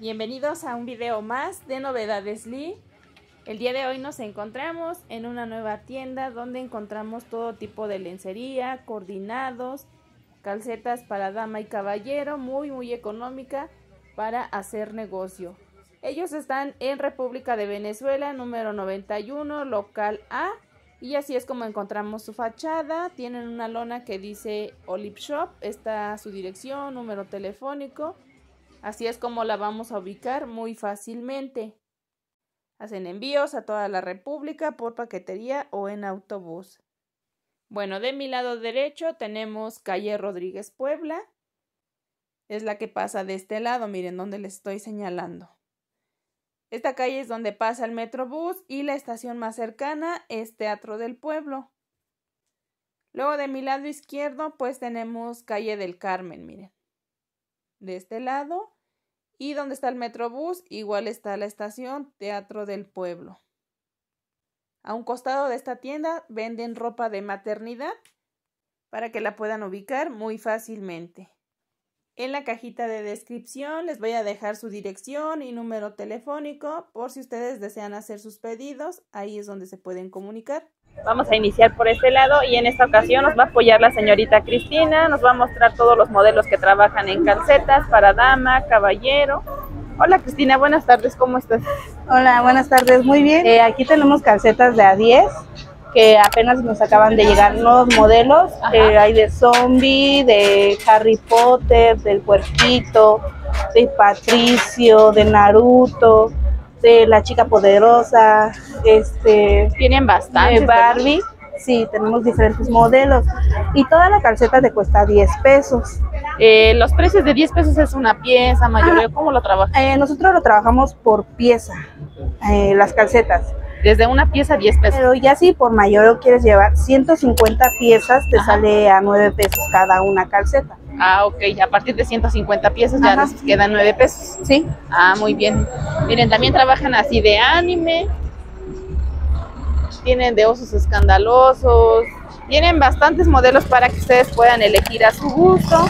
Bienvenidos a un video más de Novedades Lee. El día de hoy nos encontramos en una nueva tienda donde encontramos todo tipo de lencería, coordinados, calcetas para dama y caballero, muy muy económica para hacer negocio. Ellos están en República de Venezuela, número 91, local A. Y así es como encontramos su fachada. Tienen una lona que dice Olive Shop. Está su dirección, número telefónico. Así es como la vamos a ubicar muy fácilmente. Hacen envíos a toda la República por paquetería o en autobús. Bueno, de mi lado derecho tenemos calle Rodríguez Puebla. Es la que pasa de este lado, miren donde les estoy señalando. Esta calle es donde pasa el Metrobús y la estación más cercana es Teatro del Pueblo. Luego de mi lado izquierdo pues tenemos calle del Carmen, miren. De este lado. Y donde está el Metrobús igual está la estación Teatro del Pueblo. A un costado de esta tienda venden ropa de maternidad para que la puedan ubicar muy fácilmente. En la cajita de descripción les voy a dejar su dirección y número telefónico por si ustedes desean hacer sus pedidos. Ahí es donde se pueden comunicar. Vamos a iniciar por este lado y en esta ocasión nos va a apoyar la señorita Cristina. Nos va a mostrar todos los modelos que trabajan en calcetas para dama, caballero. Hola Cristina, buenas tardes, ¿cómo estás? Hola, buenas tardes, muy bien. Eh, aquí tenemos calcetas de A10 que apenas nos acaban de llegar nuevos modelos. Eh, hay de zombie, de Harry Potter, del puerquito, de Patricio, de Naruto, de la chica poderosa, este tienen bastante de Barbie. Sí, tenemos diferentes modelos y toda la calceta te cuesta 10 pesos. Eh, los precios de 10 pesos es una pieza, mayor, ¿cómo lo trabajan? Eh, nosotros lo trabajamos por pieza, las calcetas. Desde una pieza 10 pesos. Pero ya si por mayor quieres llevar 150 piezas, te sale a 9 pesos cada una calceta. Ah, ok. A partir de 150 piezas ya les quedan 9 pesos. Sí. Ah, muy bien. Miren, también trabajan así de anime. Tienen de osos escandalosos. Tienen bastantes modelos para que ustedes puedan elegir a su gusto.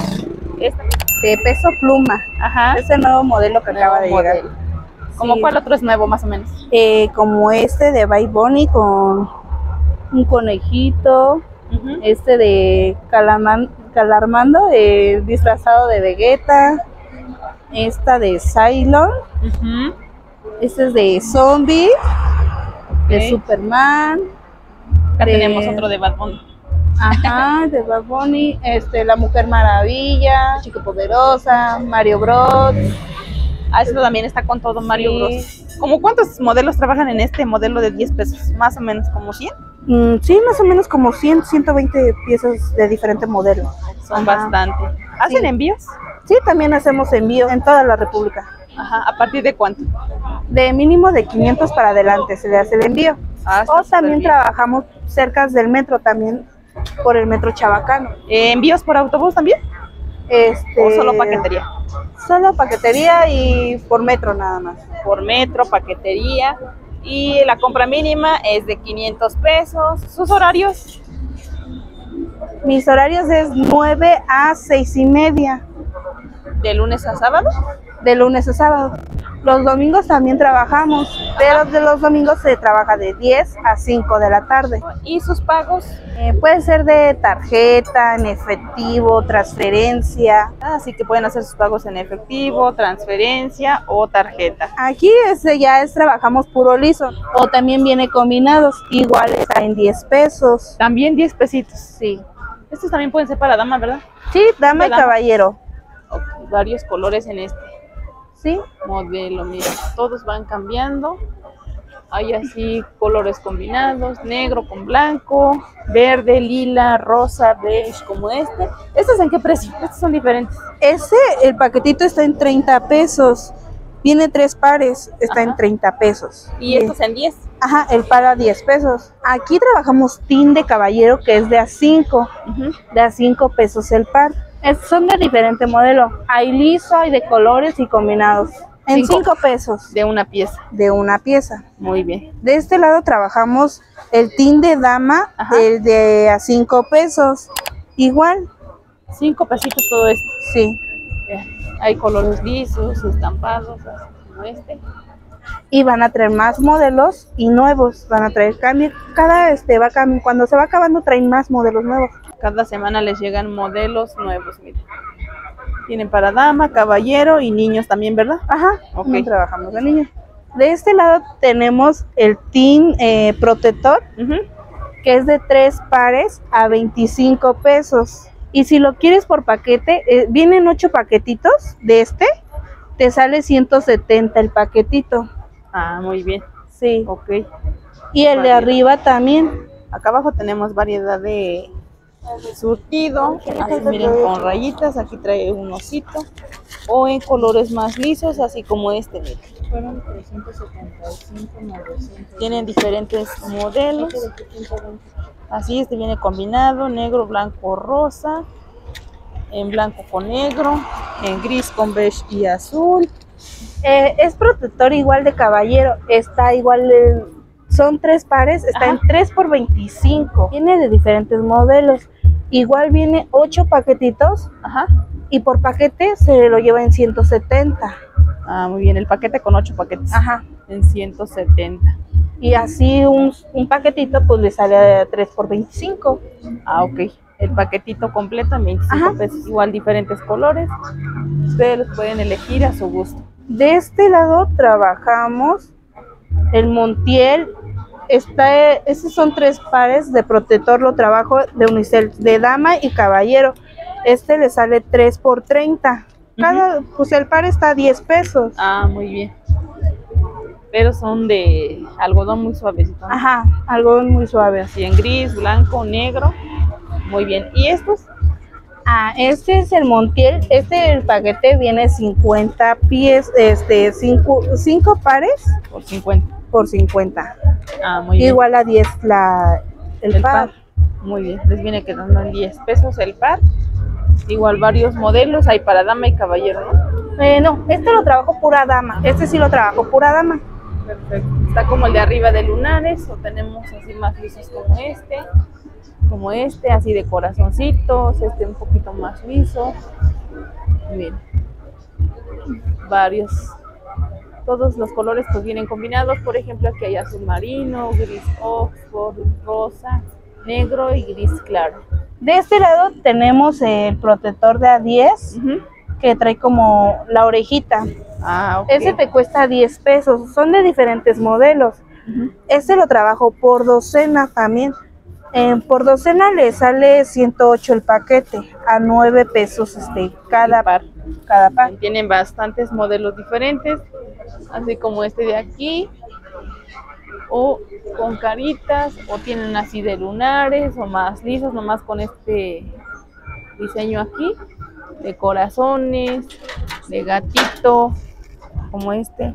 Este. De peso pluma. Ajá. Es el nuevo modelo que acaba de llegar. ¿Como cuál otro es nuevo más o menos? Eh, como este de Bye Bunny con un conejito. Este de Calarmando, eh, disfrazado de Vegeta. Esta de Cylon. Este es de Zombie. De Superman. Acá tenemos otro de Bad Bunny. Ajá, de Bad Bunny. Este, La Mujer Maravilla. Chico Poderosa. Mario Bros. Ah, eso también está con todo Mario Bros. ¿Cómo cuántos modelos trabajan en este modelo de 10 pesos? Más o menos, ¿como 100? Mm, sí, más o menos como 100, 120 piezas de diferente modelo. Son bastante. ¿Hacen envíos? Sí, también hacemos envíos en toda la República. Ajá, ¿a partir de cuánto? De mínimo de 500 para adelante se le hace el envío. Ah, o también trabajamos cerca del metro, también por el metro Chabacano. ¿Eh, ¿Envíos por autobús también? Este, ¿O solo paquetería? Solo paquetería y por metro nada más. Por metro, paquetería. Y la compra mínima es de 500 pesos. ¿Sus horarios? Mis horarios es 9 a 6 y media. ¿De lunes a sábado? De lunes a sábado. Los domingos también trabajamos, pero de los domingos se trabaja de 10 a 5 de la tarde. ¿Y sus pagos? Eh, puede ser de tarjeta, en efectivo, transferencia. Así que pueden hacer sus pagos en efectivo, transferencia o tarjeta. Aquí ese ya es trabajamos puro liso o también viene combinados. Igual está en 10 pesos. También 10 pesitos. Sí. Estos también pueden ser para dama, ¿verdad? Sí, dama y caballero. varios colores en este. Sí. Modelo, mira, todos van cambiando. Hay así colores combinados, negro con blanco, verde, lila, rosa, beige, como este. ¿Estos en qué precio? Estos son diferentes. Ese, el paquetito está en 30 pesos. Viene tres pares, está en 30 pesos. ¿Y estos en 10? Ajá, el par a 10 pesos. Aquí trabajamos tin de caballero que es de a 5, de a 5 pesos el par. Son de diferente modelo. Hay liso, hay de colores y combinados. En 5 pesos. De una pieza. De una pieza. Muy bien. De este lado trabajamos el tin de dama, el de a 5 pesos. Igual. 5 pesitos todo esto. Sí. Hay colores lisos, estampados, así como este. Y van a traer más modelos y nuevos. Van a traer cambio. Cada este va cam- cuando se va acabando traen más modelos nuevos. Cada semana les llegan modelos nuevos, miren. Tienen para dama, caballero y niños también, ¿verdad? Ajá, Ok. no trabajamos de niños. De este lado tenemos el Team eh, Protector, que es de tres pares a 25 pesos. Y si lo quieres por paquete, eh, vienen ocho paquetitos de este, te sale 170 el paquetito. Ah, muy bien. Sí. Ok. Y el de arriba también. Acá abajo tenemos variedad de surtido, así miren con rayitas, aquí trae un osito, o en colores más lisos, así como este, miren. Fueron 375, 900. Tienen diferentes modelos, así este viene combinado, negro, blanco, rosa, en blanco con negro, en gris con beige y azul. Eh, es protector igual de caballero, está igual, el- son tres pares, está Ajá. en 3 por 25, viene de diferentes modelos, igual viene ocho paquetitos Ajá. y por paquete se lo lleva en 170, Ah, muy bien, el paquete con ocho paquetes ajá, en 170. y así un, un paquetito pues le sale a 3 por 25, Ah, ok. El paquetito completo en 25 Ajá. pesos. Igual diferentes colores. Ustedes los pueden elegir a su gusto. de este lado trabajamos el Montiel, está, estos son tres pares de protector, lo trabajo de unicel, de dama y caballero. Este le sale 3 por 30. Cada, pues el par está a 10 pesos. Ah, muy bien. Pero son de algodón muy suavecito. ¿no? Ajá, algo muy suave. Así en gris, blanco, negro. Muy bien. ¿Y estos? Ah, este es el Montiel, este el paquete viene 50 pies, este 5 pares Por 50. Por 50. Ah, muy bien. Igual a 10 la el, el par. par. Muy bien. Les viene quedando en 10 pesos el par. Igual varios modelos. Hay para dama y caballero, ¿no? Eh, no, este lo trabajo pura dama. Este sí lo trabajo pura dama. Perfecto. Está como el de arriba de lunares. O tenemos así más lisos como este. Como este, así de corazoncitos. Este un poquito más liso. Miren. Varios. Todos los colores pues vienen combinados. Por ejemplo, aquí hay azul marino, gris oxford, rosa, negro y gris claro. De este lado tenemos el protector de A10 Ujú. que trae como la orejita. Ah, ok. Ese te cuesta 10 pesos. Son de diferentes modelos. Ujú. Este lo trabajo por docena también. Eh, por docena le sale 108 el paquete, a 9 pesos este, cada par. Cada par. Tienen bastantes modelos diferentes, así como este de aquí, o con caritas, o tienen así de lunares, o más lisos, nomás con este diseño aquí, de corazones, de gatito, como este.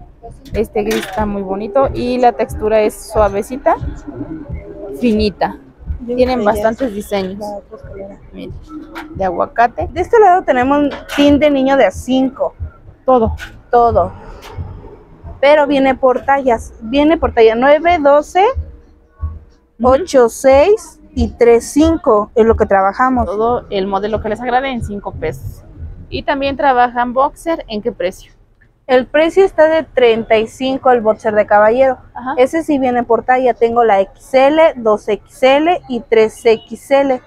Este gris está muy bonito y la textura es suavecita, finita. Tienen bastantes diseños. Miren, de aguacate, De este lado tenemos tin de niño de a 5, todo. todo. Pero viene por tallas. Viene por talla 9, 12, 8, 6 y 3, 5 es lo que trabajamos. todo el modelo que les agrade en 5 pesos. Y también trabajan boxer, ¿en qué precio? El precio está de 35 el boxer de caballero. Ajá. Ese sí viene por talla. Tengo la XL, 2XL y 3XL.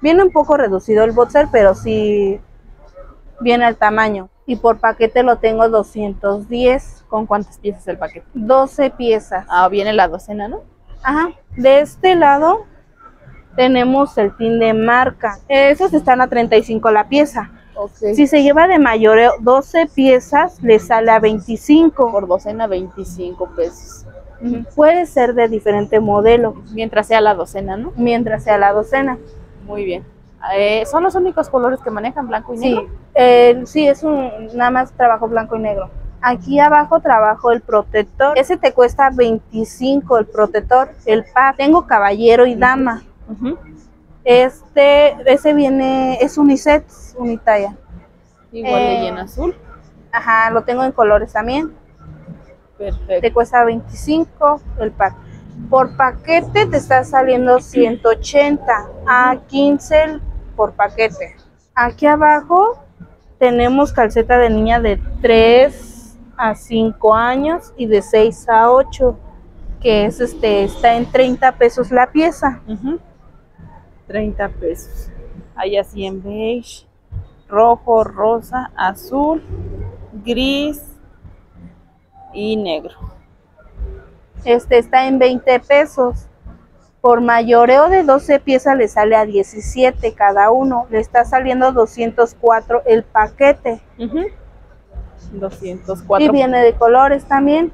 Viene un poco reducido el boxer, pero sí viene al tamaño. Y por paquete lo tengo 210. ¿Con cuántas piezas el paquete? 12 piezas. Ah, viene la docena, ¿no? Ajá. De este lado tenemos el tin de marca. Esos están a 35 la pieza. Si se lleva de mayoreo 12 piezas, le sale a 25. Por docena 25 pesos. Puede ser de diferente modelo, Mientras sea la docena, ¿no? mientras sea la docena. Muy bien. Eh, ¿Son los únicos colores que manejan blanco y Sí, negro? eh, sí, es un nada más trabajo blanco y negro. Aquí abajo trabajo el protector. Ese te cuesta 25 el protector. El par. Tengo caballero y dama. Ujú. Este, ese viene, es unisex, unitalla. Igual Eh, de en azul. Ajá, lo tengo en colores también. Perfecto. Te cuesta 25 el pack. Por paquete te está saliendo 180 a 15 el- por paquete. Aquí abajo tenemos calceta de niña de 3 a 5 años y de 6 a 8, que es este, está en 30 pesos la pieza. 30 pesos. Hay así en beige, rojo, rosa, azul, gris y negro. Este está en 20 pesos. Por mayoreo de 12 piezas le sale a 17 cada uno. Le está saliendo 204 el paquete. 204. Y viene de colores también.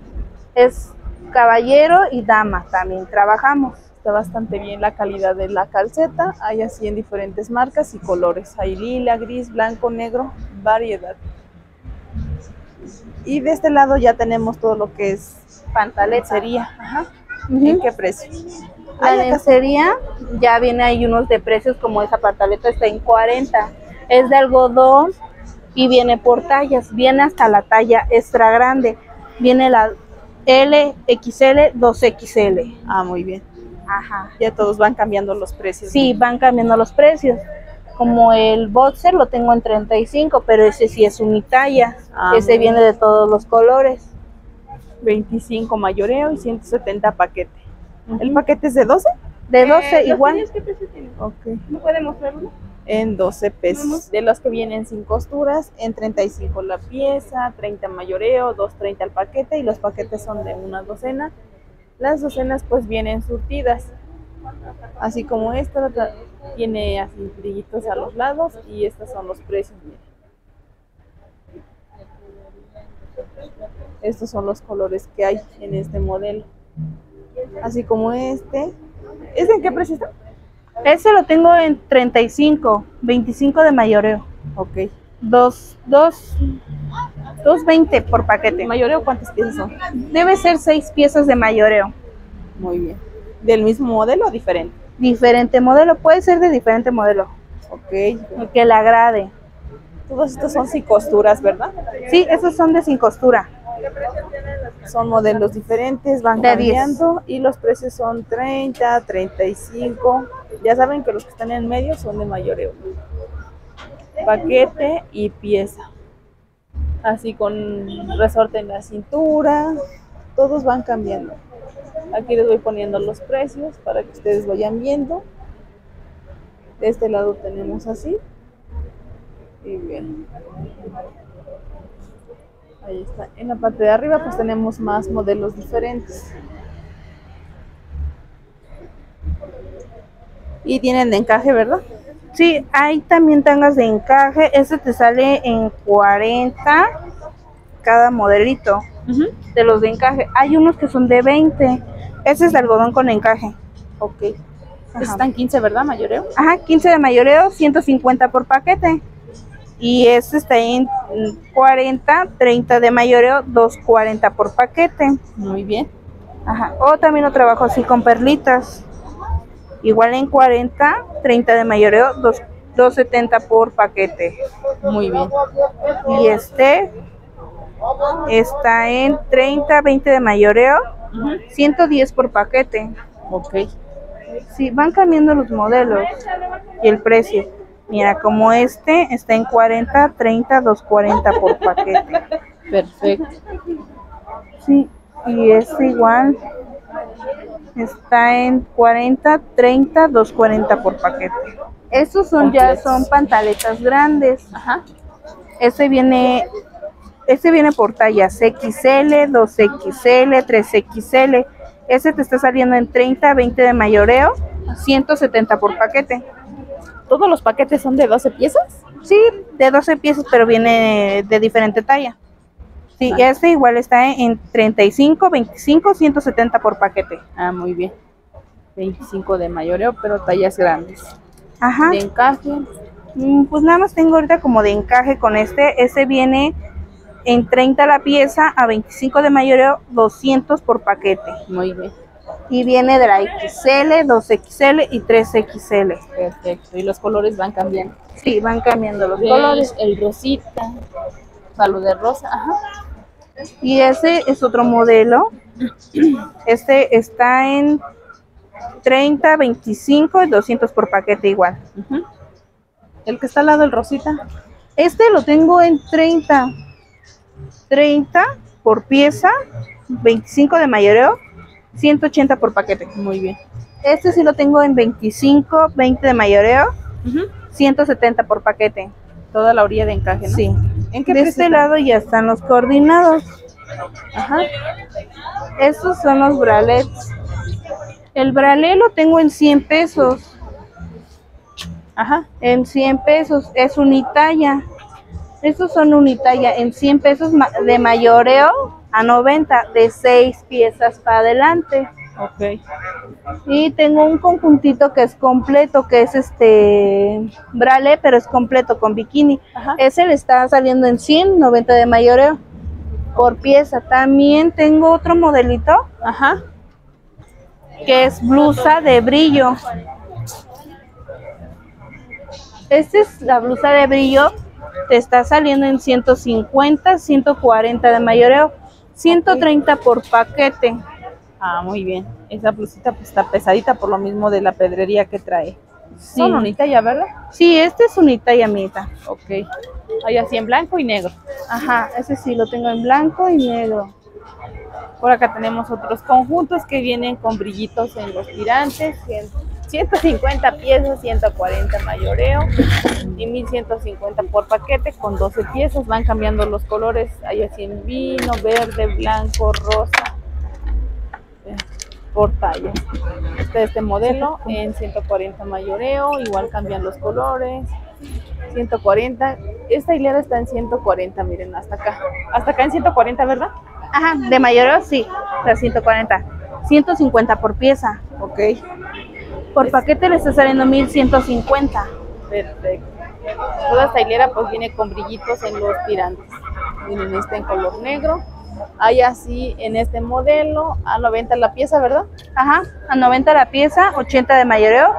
Es caballero y dama también trabajamos. Está bastante bien la calidad de la calceta. Hay así en diferentes marcas y colores. Hay lila, gris, blanco, negro, variedad. Y de este lado ya tenemos todo lo que es Pantaletería. Ajá. ¿En qué precio? La lencería ya viene ahí unos de precios como esa pantaleta está en 40. Es de algodón y viene por tallas. Viene hasta la talla extra grande. Viene la L, XL, 2XL. Ah, muy bien. Ajá. Ya todos van cambiando los precios. Sí, van cambiando los precios. Como el boxer lo tengo en 35, pero ese sí es unitalla. Ah, ese viene de todos los colores. 25 mayoreo y 170 paquete. ¿El paquete es de 12? De 12 igual. Ok. ¿No podemos verlo? En 12 pesos. De los que vienen sin costuras, en 35 la pieza, 30 mayoreo, 2.30 el paquete y los paquetes son de una docena. Las docenas pues vienen surtidas. Así como esta tiene así brillitos a los lados y estos son los precios. miren. Estos son los colores que hay en este modelo. Así como este. ¿Este en qué precio está? Ese lo tengo en 35, 25 de mayoreo. Ok. Dos, dos, 2.20 por paquete. ¿Mayoreo cuántas piezas son? Debe ser seis piezas de mayoreo. Muy bien. ¿Del mismo modelo o diferente? Diferente modelo, puede ser de diferente modelo. Ok. El que le agrade. Todos estos son sin costuras, ¿verdad? Sí, esos son de sin costura. Son modelos diferentes, van De 10. cambiando y los precios son 30, 35. Ya saben que los que están en medio son de mayoreo. Paquete y pieza. Así con resorte en la cintura. Todos van cambiando. Aquí les voy poniendo los precios para que ustedes vayan viendo. De este lado tenemos así. Y bien. Ahí está. En la parte de arriba pues tenemos más modelos diferentes. Y tienen de encaje, ¿verdad? Sí, hay también tangas de encaje. Este te sale en 40 cada modelito de los de encaje. Hay unos que son de 20. Ese es de algodón con encaje. Ok. Ajá. Están 15, ¿verdad, mayoreo? Ajá, 15 de mayoreo, 150 por paquete. Y este está en mm, 40, 30 de mayoreo, 240 por paquete. Muy bien. Ajá. O también lo trabajo así con perlitas. Igual en 40, 30 de mayoreo, 2, 270 por paquete. Muy bien. Y este está en 30, 20 de mayoreo, 110 por paquete. Ok. Sí, van cambiando los modelos y el precio. Mira, como este está en 40, 30, 240 por paquete. Perfecto. Sí, y este igual está en 40, 30, 240 por paquete. Estos son ya son pantaletas grandes. Ajá. Este viene este viene por tallas XL, 2XL, 3XL. Este te está saliendo en 30, 20 de mayoreo, 170 por paquete. ¿Todos los paquetes son de 12 piezas? Sí, de 12 piezas, pero viene de diferente talla. Sí, Vale. este igual está en 35, 25, 170 por paquete. Ah, muy bien. 25 de mayoreo, pero tallas grandes. Ajá. De encaje, Mm, Pues nada más tengo ahorita como de encaje con este. Este viene en 30 la pieza, a 25 de mayoreo, 200 por paquete. muy bien. Y viene de la XL, 2XL y 3XL. Perfecto. Y los colores van cambiando. Sí, van cambiando los colores. El rosita. Salud de rosa. Ajá. Y ese es otro modelo. Este está en 30, 25 y 200 por paquete igual. El que está al lado, el rosita. Este lo tengo en 30. 30 por pieza, 25 de mayoreo, 180 por paquete. Muy bien. Este sí lo tengo en 25, 20 de mayoreo, 170 por paquete. Toda la orilla de encaje, ¿no? Sí. ¿En qué de este lado ya están los coordinados. Ajá. Estos son los bralets. El bralet lo tengo en 100 pesos. Ajá. En 100 pesos es unitalla. Estos son unitalla en 100 pesos de mayoreo a 90, de 6 piezas para adelante. Ok. Y tengo un conjuntito que es completo, que es este brale, pero es completo con bikini. Ajá. Ese le está saliendo en 100, 90 de mayoreo por pieza. También tengo otro modelito Ajá. que es blusa de brillo. Esta es la blusa de brillo, te está saliendo en 150, 140 de mayoreo, 130 por paquete. Ah, muy bien. Esa blusita pues está pesadita por lo mismo de la pedrería que trae. Sí. Son unita ya, ¿verdad? Sí, este es unita y amita. Ok. Hay así en blanco y negro. Ajá, ese sí lo tengo en blanco y negro. Por acá tenemos otros conjuntos que vienen con brillitos en los tirantes. cien- 150 piezas, 140 mayoreo y 1150 por paquete con 12 piezas. Van cambiando los colores. Hay así en vino, verde, blanco, rosa. Por tallas. Este, este modelo en 140 mayoreo. Igual cambian los colores. 140. Esta hilera está en 140, miren, hasta acá. Hasta acá en 140, ¿verdad? Ajá, de mayoreo sí, la 140. 150 por pieza. Ok. Por paquete le está saliendo 1150. Perfecto. Toda esta hilera pues viene con brillitos en los tirantes. Miren, este en color negro. Hay así en este modelo a 90 la pieza, ¿verdad? Ajá, a 90 la pieza, 80 de mayoreo,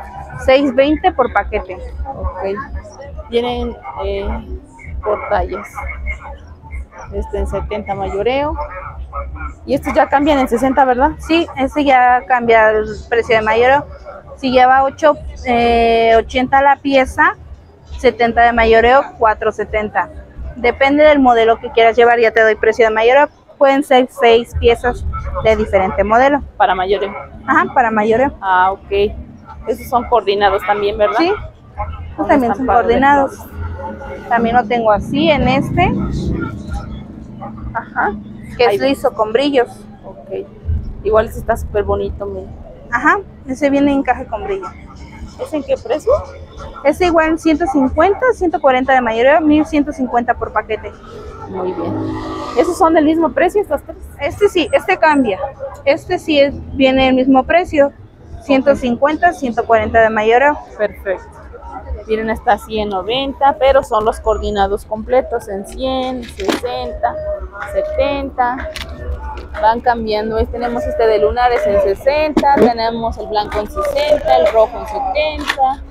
620 por paquete. Ok. Vienen eh, por tallas. Este en 70 mayoreo. Y estos ya cambian en 60, ¿verdad? Sí, ese ya cambia el precio de mayoreo. Si lleva 8, eh, 80 la pieza, 70 de mayoreo, 470. Depende del modelo que quieras llevar, ya te doy precio de mayoreo. Pueden ser 6 piezas de diferente modelo. Para mayoreo. Ajá, para mayoreo. Ah, ok. Esos son coordinados también, ¿verdad? Sí, también son coordinados. También lo tengo así en este, Ajá. que Ahí es liso con brillos. Ok. Igual ese está súper bonito, mira. Ajá, ese viene en caja con brillo. ¿Es en qué precio? Es igual en 150, 140 de mayoreo, 1150 por paquete. Muy bien. ¿Esos son del mismo precio estos tres? Este sí, este cambia. Este sí es, viene el mismo precio. 150, 140 de mayoreo. Perfecto. Miren, está 190, pero son los coordinados completos en 100, 60, 70. Van cambiando. Ahí tenemos este de lunares en 60, tenemos el blanco en 60, el rojo en 70,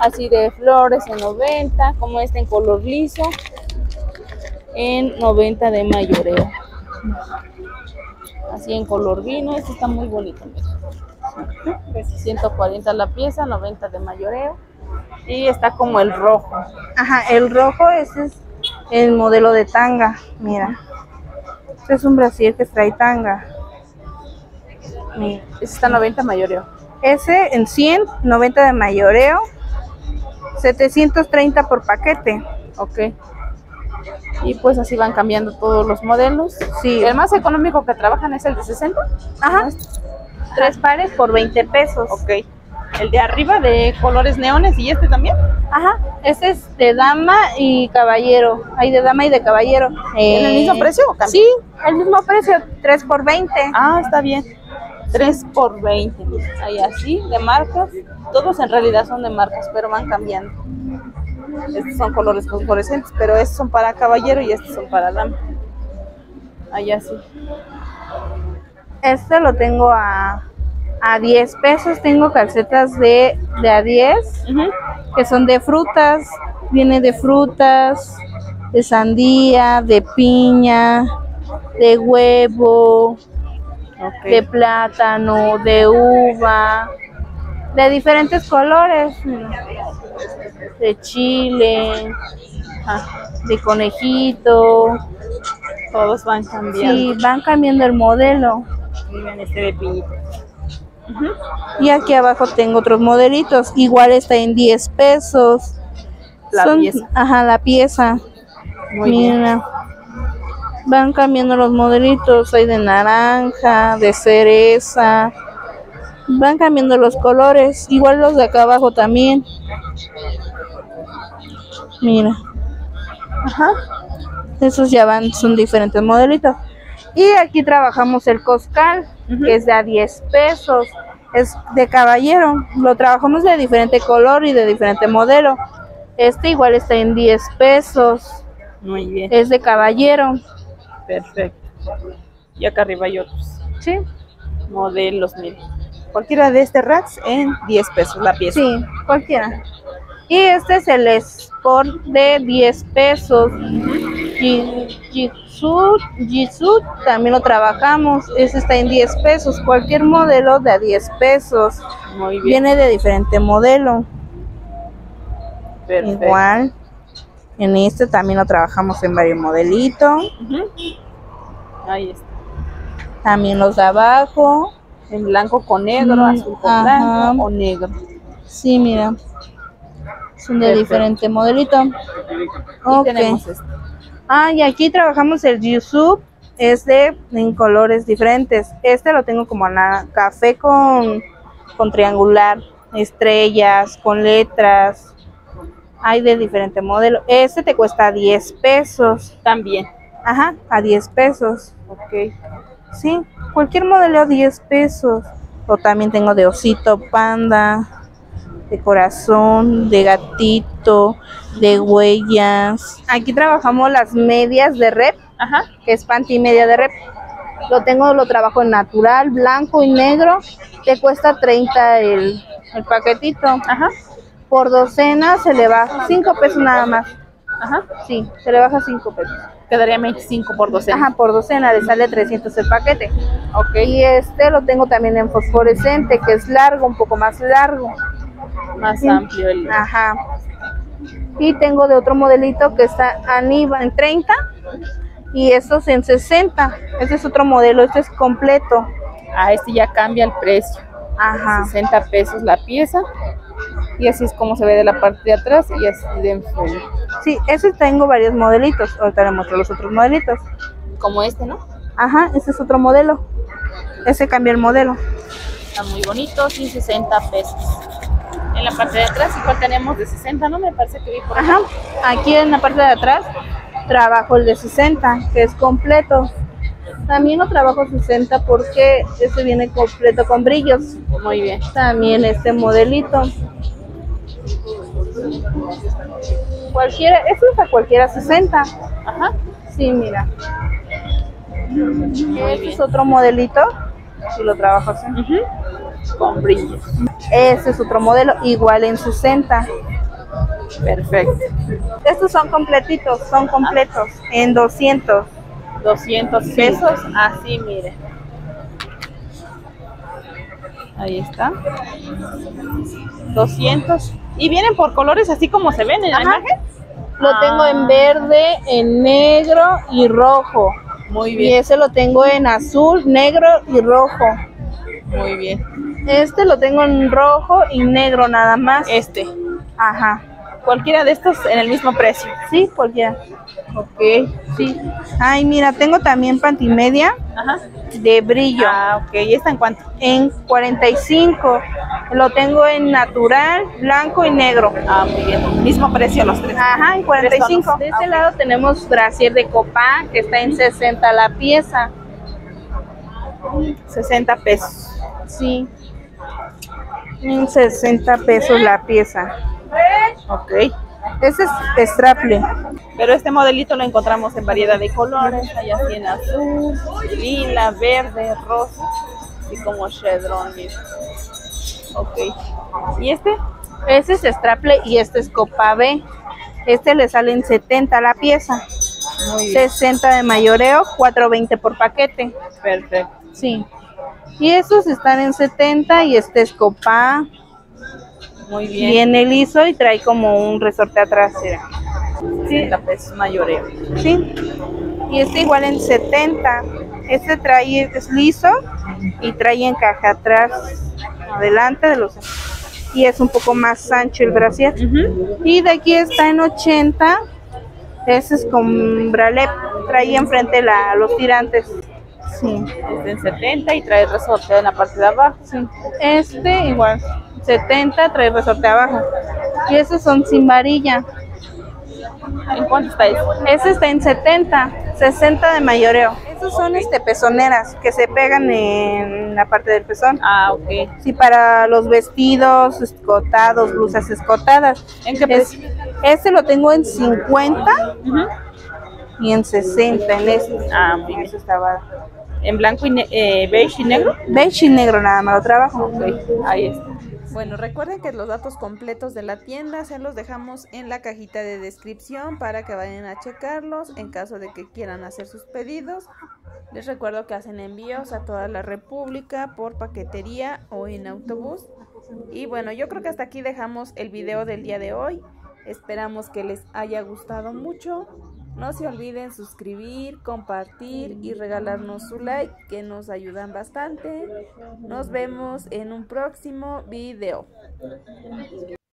así de flores en 90, como este en color liso en 90 de mayoreo. Así en color vino, este está muy bonito. mira. Es 140 la pieza, 90 de mayoreo. Y está como el rojo. Ajá, el rojo ese es el modelo de tanga. Mira. Este es un brasier que trae tanga. Mira. Ese está 90 mayoreo. Ese en 100, 90 de mayoreo. 730 por paquete. Ok. Y pues así van cambiando todos los modelos. Sí. El más económico que trabajan es el de 60. Ajá. Tres pares por 20 pesos. Ok. El de arriba de colores neones y este también. Ajá. Este es de dama y caballero. Hay de dama y de caballero. ¿En el Eh, mismo precio o cambia? Sí, el mismo precio. 3 por 20. Ah, está bien. 3 por 20. mira. Ahí así, de marcas. Todos en realidad son de marcas, pero van cambiando. Estos son colores fosforescentes, pero estos son para caballero y estos son para dama. Ahí así. Este lo tengo a, a 10 pesos. Tengo calcetas de, de a 10 Ujú. que son de frutas. Viene de frutas, de sandía, de piña, de huevo, de plátano, de uva, de diferentes colores. De chile. Ajá. de conejito. Todos van cambiando. Sí, van cambiando el modelo. Miren este de piñita. Y aquí abajo tengo otros modelitos. Igual está en 10 pesos. La pieza. Ajá, la pieza. Muy bien. Mira. Van cambiando los modelitos. Hay de naranja, de cereza. Van cambiando los colores. Igual los de acá abajo también. Mira. Ajá. Esos ya van, son diferentes modelitos. Y aquí trabajamos el coscal, que es de a 10 pesos. Es de caballero. Lo trabajamos de diferente color y de diferente modelo. Este igual está en 10 pesos. Muy bien. Es de caballero. Perfecto. Y acá arriba hay otros Sí, modelos, miren. Cualquiera de este racks en 10 pesos la pieza. sí, cualquiera. Y este es el Sport de 10 pesos. Ji- Jitsu, Jitsu también lo trabajamos. Este está en 10 pesos. Cualquier modelo de a 10 pesos. Muy bien. Viene de diferente modelo. Perfecto. Igual. En este también lo trabajamos en varios modelitos. Ahí está. También los de abajo. En blanco con negro, Mm, azul con ajá. blanco o negro. Sí, mira. Son de Perfecto. diferente modelito. Y Ok. tenemos este. Ah, y aquí trabajamos el Yusuf. Es de en colores diferentes. Este lo tengo como na- café con, con triangular, estrellas, con letras. Hay de diferente modelo. Este te cuesta 10 pesos. También. Ajá, a 10 pesos. Ok. Sí, cualquier modelo a 10 pesos. O también tengo de osito panda, de corazón, de gatito, de huellas. Aquí trabajamos las medias de rep, Ajá. que es panty y media de rep. Lo tengo, lo trabajo en natural, blanco y negro. Te cuesta 30 el, el paquetito. Ajá. Por docena se le baja 5 pesos nada más. Ajá. Sí, se le baja 5 pesos. Quedaría 25 por docena. Ajá, por docena le sale 300 el paquete. Ok. Y este lo tengo también en fosforescente, que es largo, un poco más largo. Más Sí. amplio el. Ajá. Y tengo de otro modelito que está Aniva en 30 y estos en 60. Este es otro modelo, este es completo. A este ya cambia el precio. Ajá. 60 pesos la pieza. Y así es como se ve de la parte de atrás y así de enfrente. Sí, ese tengo varios modelitos. Ahorita les muestro los otros modelitos. Como este, ¿no? Ajá, este es otro modelo. Ese cambia el modelo. Está muy bonito, sí, 60 pesos. En la parte de atrás igual tenemos de 60, ¿no? Me parece que vi por. Ajá. Aquí en la parte de atrás trabajo el de 60, que es completo. También lo trabajo 60 porque este viene completo con brillos. Muy bien. También este modelito. Cualquiera, eso es a cualquiera 60. Ajá. Sí, mira. Este es otro modelito. Si lo trabajo así. Ujú. Con brillos. Este es otro modelo, igual en 60. Perfecto. Estos son completitos, son completos, en 200. 200 pesos. Así, mire. Ahí está. 200. Y vienen por colores así como se ven en la imagen. Lo Ah. tengo en verde, en negro y rojo. Muy Y bien. ese lo tengo en azul, negro y rojo. Muy bien. Este lo tengo en rojo y negro nada más. Este. Ajá. Cualquiera de estos en el mismo precio. Sí, pues ya. Ok. Sí. Ay, mira, tengo también pantimedia Ajá. de brillo Ah, ok. ¿Y esta en cuánto? en 45. Lo tengo en natural, blanco y negro. Ah, muy bien. Mismo precio los tres. Ajá, en 45. tonos. De este lado tenemos brasier de copa que está en 60 la pieza. 60 pesos. Sí. En 60 pesos la pieza. Ok. Ese es straple. Pero este modelito lo encontramos en variedad de colores. Hay así en azul, lila, verde, rosa. Y como chedrón. Ok. ¿Y este? Ese es straple y este es copa B. Este le sale en 70 la pieza. Muy bien. 60 de mayoreo, 4.20 por paquete. Perfecto. Sí. Y estos están en 70 y este es copa. Muy bien. Viene liso y trae como un resorte atrás. Sí, La peso mayoreo. sí. Y este igual en 70. Este trae, es liso y trae encaje atrás, adelante de los... Y es un poco más ancho el brasier. Y de aquí está en 80. Ese es con bralette. Trae enfrente la, los tirantes. Sí. Este en 70 y trae resorte en la parte de abajo. Sí. Este igual, 70 trae resorte abajo. Y esos son sin varilla. ¿En cuánto está eso? Ese está en 70, 60 de mayoreo. Esos son este pezoneras que se pegan en la parte del pezón. Ah, ok. Sí, para los vestidos escotados, blusas escotadas. ¿En qué Es- precio? Este lo tengo en 50 y en 60 en este. Ah, muy bien. Eso estaba ¿En blanco y eh, beige y negro? beige y negro nada más lo trabajo. Ok, ahí está. Bueno, recuerden que los datos completos de la tienda se los dejamos en la cajita de descripción para que vayan a checarlos en caso de que quieran hacer sus pedidos. Les recuerdo que hacen envíos a toda la República por paquetería o en autobús. Y bueno, yo creo que hasta aquí dejamos el video del día de hoy. Esperamos que les haya gustado mucho. No se olviden suscribir, compartir y regalarnos su like que nos ayudan bastante. Nos vemos en un próximo video.